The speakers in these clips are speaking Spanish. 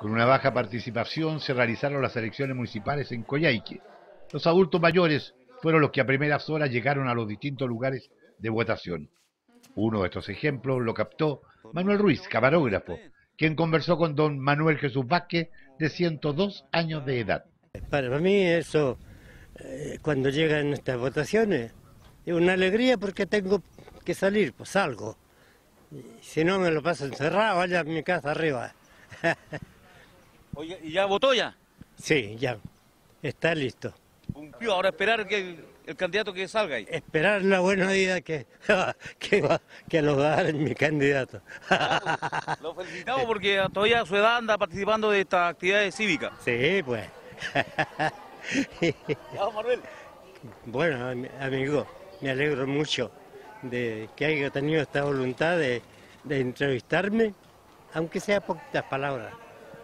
Con una baja participación se realizaron las elecciones municipales en Coyhaique. Los adultos mayores fueron los que a primeras horas llegaron a los distintos lugares de votación. Uno de estos ejemplos lo captó Manuel Ruiz, camarógrafo, quien conversó con don Manuel Jesús Vázquez, de 102 años de edad. Para mí eso, eh, cuando llegan estas votaciones, es una alegría porque tengo que salir, pues salgo. Si no me lo paso encerrado allá en mi casa arriba. Oye, ¿y ya votó ya? Sí, ya. Está listo. Cumplió, ahora esperar que el candidato que salga ahí. Esperar la buena vida que, que, va, que nos va a dar mi candidato. Lo felicitamos porque todavía a su edad anda participando de estas actividades cívicas. Sí, pues. Ya, Manuel. Bueno, am- amigo, me alegro mucho de que haya tenido esta voluntad de, de entrevistarme, aunque sea poquitas palabras.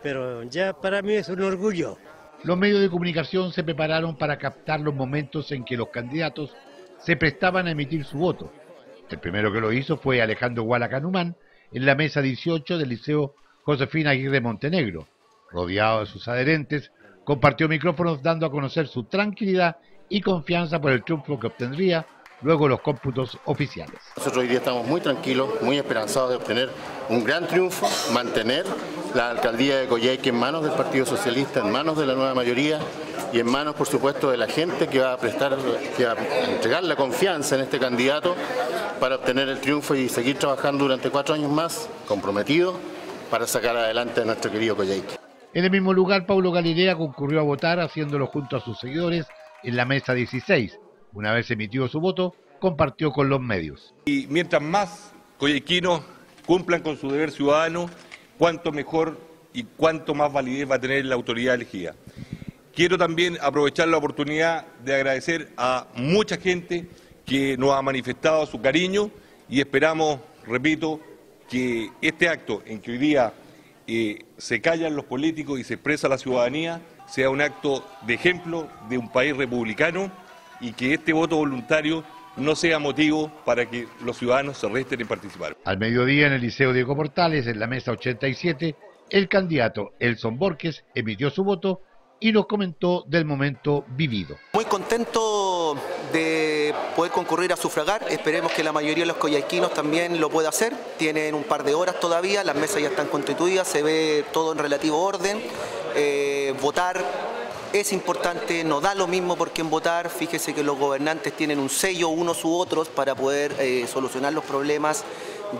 Pero ya para mí es un orgullo. Los medios de comunicación se prepararon para captar los momentos en que los candidatos se prestaban a emitir su voto. El primero que lo hizo fue Alejandro Gualacanumán en la mesa 18 del Liceo Josefina Aguirre Montenegro. Rodeado de sus adherentes, compartió micrófonos dando a conocer su tranquilidad y confianza por el triunfo que obtendría luego los cómputos oficiales. Nosotros hoy día estamos muy tranquilos, muy esperanzados de obtener un gran triunfo, mantener la alcaldía de Coyhaique en manos del Partido Socialista, en manos de la nueva mayoría y en manos, por supuesto, de la gente que va a prestar, que va a entregar la confianza en este candidato para obtener el triunfo y seguir trabajando durante cuatro años más, comprometido, para sacar adelante a nuestro querido Coyhaique. En el mismo lugar, Paulo Galilea concurrió a votar haciéndolo junto a sus seguidores en la mesa 16. Una vez emitido su voto, compartió con los medios. Y mientras más coyequinos cumplan con su deber ciudadano, cuanto mejor y cuanto más validez va a tener la autoridad elegida. Quiero también aprovechar la oportunidad de agradecer a mucha gente que nos ha manifestado su cariño y esperamos, repito, que este acto en que hoy día eh, se callan los políticos y se expresa la ciudadanía sea un acto de ejemplo de un país republicano y que este voto voluntario no sea motivo para que los ciudadanos se resten en participar. Al mediodía en el Liceo Diego Portales, en la mesa 87, el candidato Elson Borges emitió su voto y nos comentó del momento vivido. Muy contento de poder concurrir a sufragar. Esperemos que la mayoría de los coyhaiquinos también lo pueda hacer. Tienen un par de horas todavía, las mesas ya están constituidas, se ve todo en relativo orden. Eh, votar es importante, no da lo mismo por quién votar. Fíjese que los gobernantes tienen un sello unos u otros para poder eh, solucionar los problemas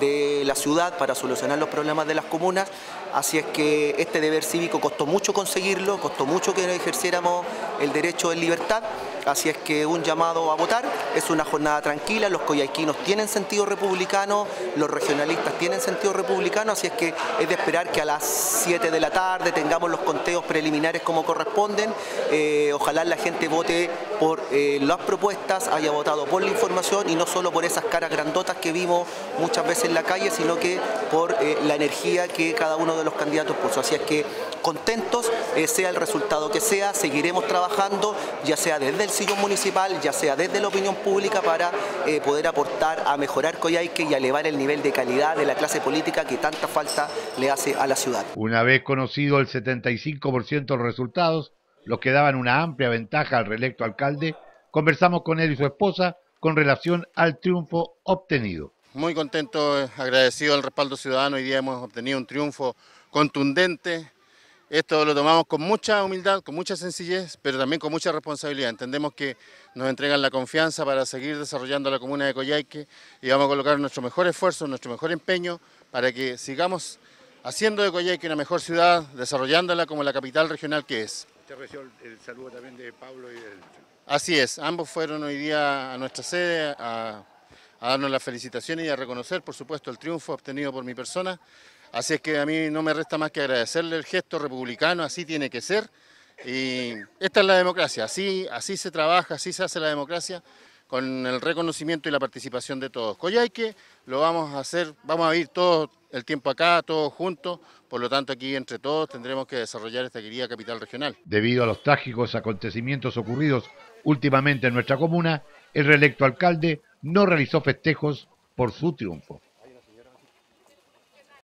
de la ciudad, para solucionar los problemas de las comunas. Así es que este deber cívico costó mucho conseguirlo, costó mucho que ejerciéramos el derecho en libertad. Así es que un llamado a votar, es una jornada tranquila, los coyhaiquinos tienen sentido republicano, los regionalistas tienen sentido republicano, así es que es de esperar que a las 7 de la tarde tengamos los conteos preliminares como corresponden. Eh, ojalá la gente vote por eh, las propuestas, haya votado por la información y no solo por esas caras grandotas que vimos muchas veces en la calle, sino que por eh, la energía que cada uno de los candidatos puso. Así es que contentos, eh, sea el resultado que sea, seguiremos trabajando, ya sea desde el sillón municipal, ya sea desde la opinión pública, para eh, poder aportar a mejorar Coyhaique y a elevar el nivel de calidad de la clase política que tanta falta le hace a la ciudad. Una vez conocido el 75% de los resultados, los que daban una amplia ventaja al reelecto alcalde, conversamos con él y su esposa con relación al triunfo obtenido. Muy contento, agradecido al respaldo ciudadano. Hoy día hemos obtenido un triunfo contundente. Esto lo tomamos con mucha humildad, con mucha sencillez, pero también con mucha responsabilidad. Entendemos que nos entregan la confianza para seguir desarrollando la comuna de Coyhaique y vamos a colocar nuestro mejor esfuerzo, nuestro mejor empeño para que sigamos haciendo de Coyhaique una mejor ciudad, desarrollándola como la capital regional que es. Usted recibió el saludo también de Pablo y del... Así es, ambos fueron hoy día a nuestra sede a, a darnos las felicitaciones y a reconocer, por supuesto, el triunfo obtenido por mi persona. Así es que a mí no me resta más que agradecerle el gesto republicano, así tiene que ser. Y esta es la democracia, así, así se trabaja, así se hace la democracia, con el reconocimiento y la participación de todos. Coyhaique lo vamos a hacer, vamos a ir todo el tiempo acá, todos juntos, por lo tanto aquí entre todos tendremos que desarrollar esta querida capital regional. Debido a los trágicos acontecimientos ocurridos últimamente en nuestra comuna, el reelecto alcalde no realizó festejos por su triunfo.